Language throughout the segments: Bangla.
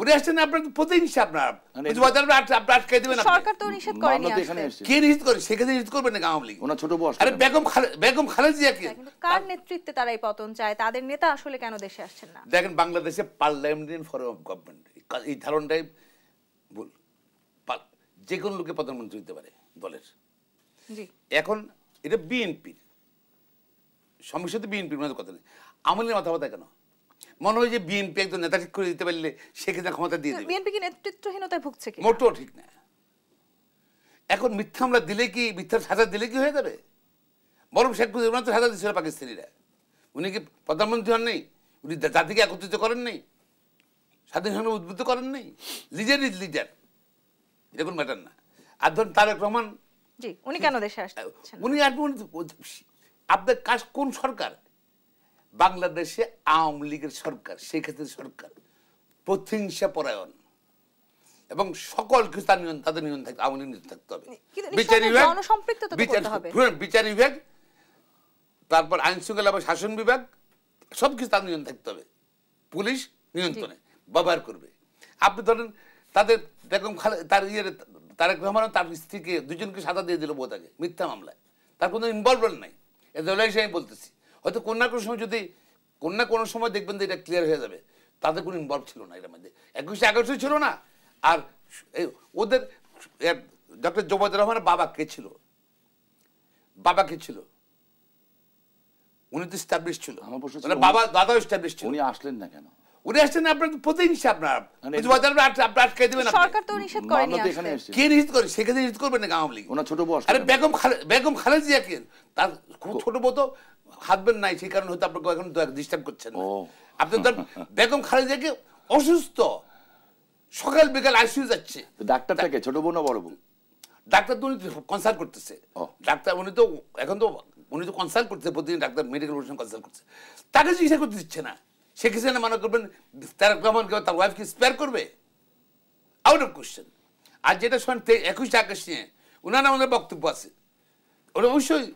উনি আসছেন আপনার তো প্রতিহিংসা আপনার। বুঝতে পারছেন? আপনি আট- আপনি আটকাই দেবেন সরকার তো নিষেধ করেনি মামলা তো এখানে আসতে। এসছে। কে নিষেধ করে? সেখানে নিষেধ করবেন না আওয়ামী লীগ? ওনার ছোট বউ আরে বেগম বেগম খালেজিয়াকে কিন্তু কার নেতৃত্বে তারা এই পতন চায়? তাদের নেতা আসলে কেন দেশে আসছেন না? দেখেন বাংলাদেশে পার্লামেন্টারিয়ান ফোরাম অফ গভর্নমেন্ট এই ধারণাটাই ভুল। যে কোনো লোকে প্রধানমন্ত্রী হতে পারে দলের। জি। এখন এটা বিএনপির। সমস্যা তো বিএনপির মধ্যে কথা নেই। আমলের মাথা কথা কেন মনে হয় যে বিএনপি একজন নেতা ঠিক করে দিতে পারলে সে সেক্ষেত্রে ক্ষমতা দিয়ে দেবে। বিএনপি কি নেতৃত্বহীনতায় ভুগছে কি? মোটেও ঠিক না। এখন মিথ্যা হামলা দিলে কি মিথ্যার সাজা দিলে কি হয়ে যাবে? বরং শেখ মুজিবুর তো সাজা দিচ্ছিল পাকিস্তানিরা। উনি কি প্রধানমন্ত্রী হন নেই উনি জাতিকে একত্রিত করেন নেই স্বাধীন সংগ্রামে উদ্বুদ্ধ করেন নেই লিডার ইজ লিডার। এটা কোনো ম্যাটার না। আর ধরুন তারেক রহমান জি উনি কেন দেশে আসছেন উনি তো- আপনার কাজ কোন সরকার? বাংলাদেশে আওয়ামী লীগের সরকার সেক্ষেত্রে সরকার প্রতিহিংসা পরায়ণ। এবং সকল কিছু তার নিয়ন্ত্রণ তাদের নিয়ন্ত্রণ থাকতে আওয়ামী লীগ থাকতে হবে। বিচার বিভাগ বিচার। শুনুন, বিচার বিভাগ তারপর আইন শৃঙ্খলা শাসন বিভাগ সব কিছু তার নিয়ন্ত্রণ থাকতে হবে। পুলিশ নিয়ন্ত্রণে ব্যবহার করবে। আপনি ধরেন তাদের খালে তার ইয়ে তারেক রহমান তার স্ত্রীকে দুজনকে সাদা দিয়ে দিল বোধকে মিথ্যা মামলায়। তার কোনো ইনভলভমেন্ট নাই। এটা হিসেবে আমি বলতেছি। হয়তো কোন না কোনো সময় যদি কোন না কোনো সময় দেখবেন যে এটা ক্লিয়ার হয়ে যাবে। তাদের কোনো ইনভলভ ছিল না এটার মধ্যে। একুশে আগস্টে ছিল না। আর ওদের ডক্টর জোবায়দুর রহমানের বাবা কে ছিল? বাবা কে ছিল? উনি তো স্টাবলিশ ছিল। আমার প্রশ্ন মানে বাবা দাদাও স্টাবলিশ ছিল। উনি আসলেন না কেন? উনি আসছেন আপনার প্রতিহিংসা আপনার। মানে বুঝতে পারছেন? আপনি আট- আপনি আটকাই দেবেন সরকার তো নিষেধ করেনি কে নিষেধ করে? সেখানে নিষেধ করবেন না আওয়ামী লীগ? ওনার ছোট বউ আরে? বেগম খালে বেগম তার খুব ছোট বউ তো হাতবেন নাই সেই কারণে হয়তো আপনাকে এখন ডিস্টার্ব করছেন আপনি তো বেগম অসুস্থ। সকাল বিকাল আইসিইউ যাচ্ছে। ডাক্তারটাকে ছোট বউ না বড় বউ? ডাক্তার তো উনি কনসাল্ট করতেছে। ডাক্তার উনি তো এখন তো উনি তো কনসাল্ট করতেছে প্রতিদিন ডাক্তার মেডিকেল কনসাল্ট করছে তাকে চিকিৎসা করতে দিচ্ছে না। কিছু মনে করবেন? তারেক রহমানকে তার ওয়াইফকে স্পেয়ার করবে? আউট অফ কোশ্চেন আর যেটা শোনেন একুশে আকাশ নিয়ে ওনারা ওনার বক্তব্য আছে। ওটা অবশ্যই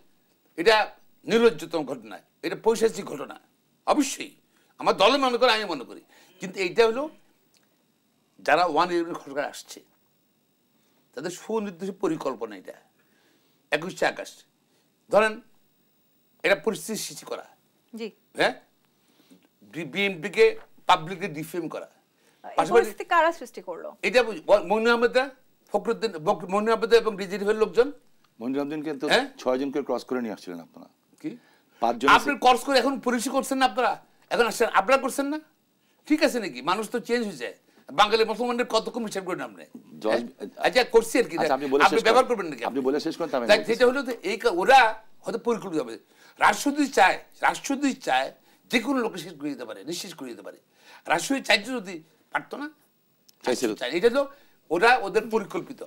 এটা নির্লজ্জতম ঘটনা এটা পৈশাচিক ঘটনা অবশ্যই। আমার দলে মনে করে আমি মনে করি। কিন্তু এইটা হলো যারা ওয়ান ইলেভেন সরকার আসছে তাদের সুনির্দিষ্ট পরিকল্পনা এটা। একুশে আকাশ ধরেন এটা পরিস্থিতি সৃষ্টি করা। হ্যাঁ? বিএনপিকে পাবলিককে ডিফেম করা। পাশাপাশি কারা সৃষ্টি করল? এটা মনু আহমেদরা ফখরুদ্দিন মনু আহমেদ এবং ডিজিটিভের লোকজন? তো হ্যাঁ? ছয় জনকে ক্রস করে নিয়ে আসছিলেন আপনারা। কি? পাঁচজন আপনি কোর্স করে এখন পুলিশই করছেন না আপনারা? এখন আসছেন আপনারা করছেন না? ঠিক আছে নাকি? মানুষ তো চেঞ্জ হয়ে যায়। বাঙালি মুসলমানদের কত কম হিসাব করেন আপনি? হ্যাঁ? আচ্ছা করছি আর কি। আচ্ছা, আপনি ব্যবহার করবেন নাকি? আপনি বলে শেষ করেন। সেটা হলো এই ওরা হয়তো পরিকল্পিত হবে। রাষ্ট্র যদি চায় রাষ্ট্র যদি চায় যে কোনো লোকে শেষ করে দিতে পারে নিঃশেষ করে দিতে পারে। রাশিয়া চাইতে যদি পারতো না চাইছিল। এটা তো ওরা ওদের পরিকল্পিত।